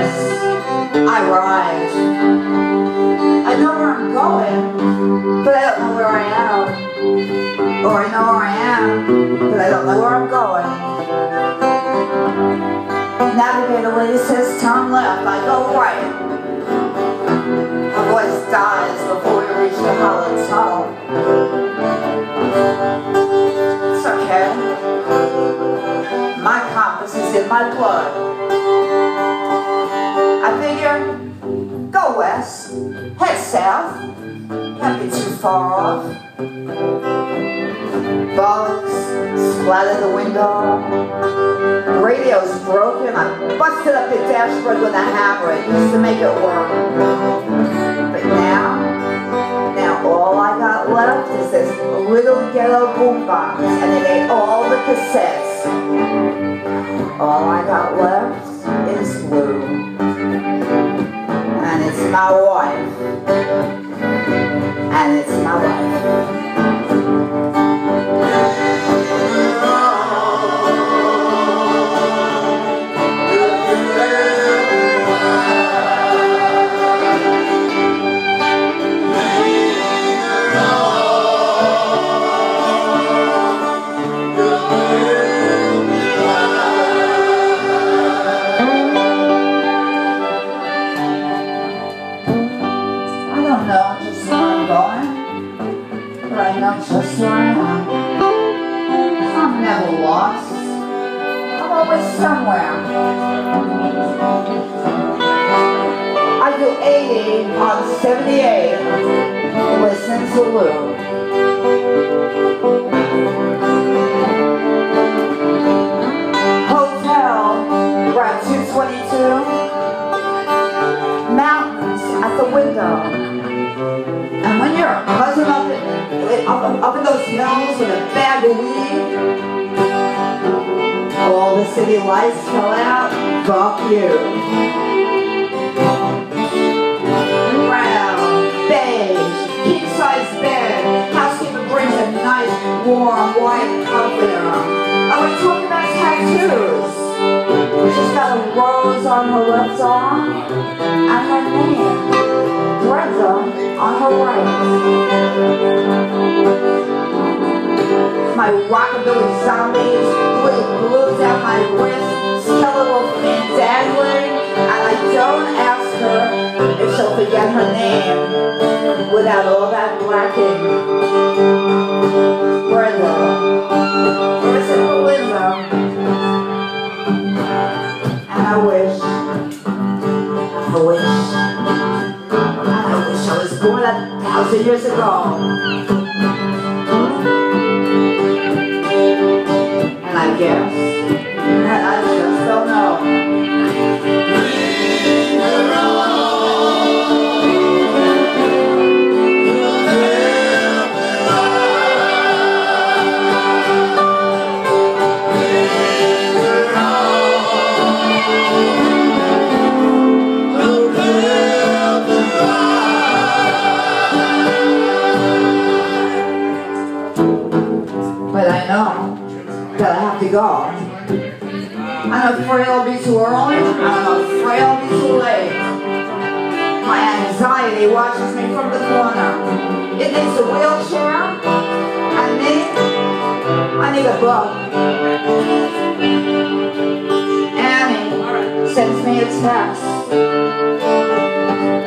says, I know where I'm going, but I don't know where I am. Or I know where I am, but I don't know where I'm going. Navigator lady says turn left, I go right. My voice dies before we reach the Holland Tunnel. It's okay. My compass is in my blood. Head south, can't be too far off. Bugs splattered the window. Radio's broken. I busted up the dashboard with a hammer. It used to make it work. But now, now all I got left is this little yellow boombox, and it ate all the cassettes. All I got left is blue and it's my wife. And it's my wife. I don't know just where I'm going, but I know just where I am. I'm never lost. I'm always somewhere. I do 80 on 78. Listen to Lou. Hotel, right 222 mountains at the window. And when you're a cousin up in, up, up in those hills with a bag of weed, oh, all the city lights fell out, fuck you. Brown, beige, king-size bed, housekeeper brings a nice, warm, white comforter. Are we talking about tattoos? She's got a rose on her left arm and her name, My rockabilly zombies really glued down my wrist, skeletal feet dangling, and I don't ask her if she'll forget her name without all that blacking. A thousand years ago. And I guess anxiety watches me from the corner. It needs a wheelchair, and me, I need a book. Annie sends me a text.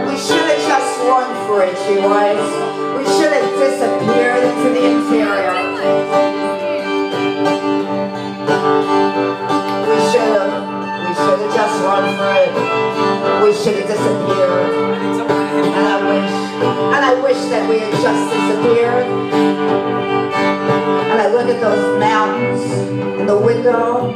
We should have just run for it, she writes. We should have disappeared into the interior. We should have. We should have just run for it. We should have disappeared. Wish that we had just disappeared. And I look at those mountains in the window.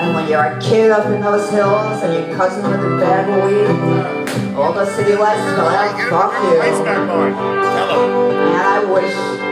And when you're a kid up in those hills and your cousin with a bag of weed, all the city lights go out, fuck you. Lights back on. And I wish,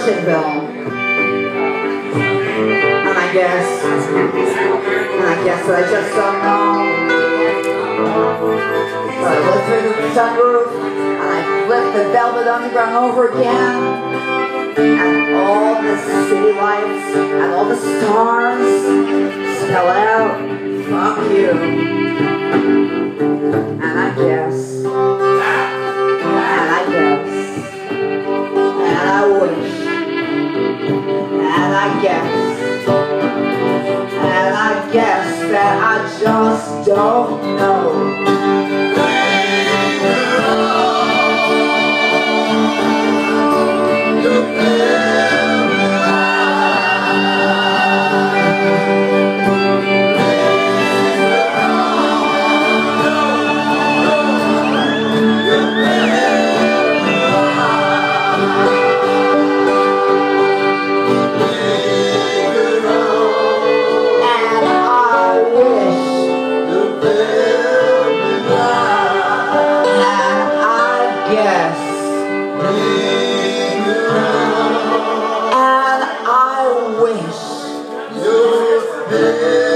And I guess, and I guess I just don't know. So I look through the sunroof, and I flip the velvet underground over again. And all the city lights, and all the stars spell out, fuck you. And I guess, Hey.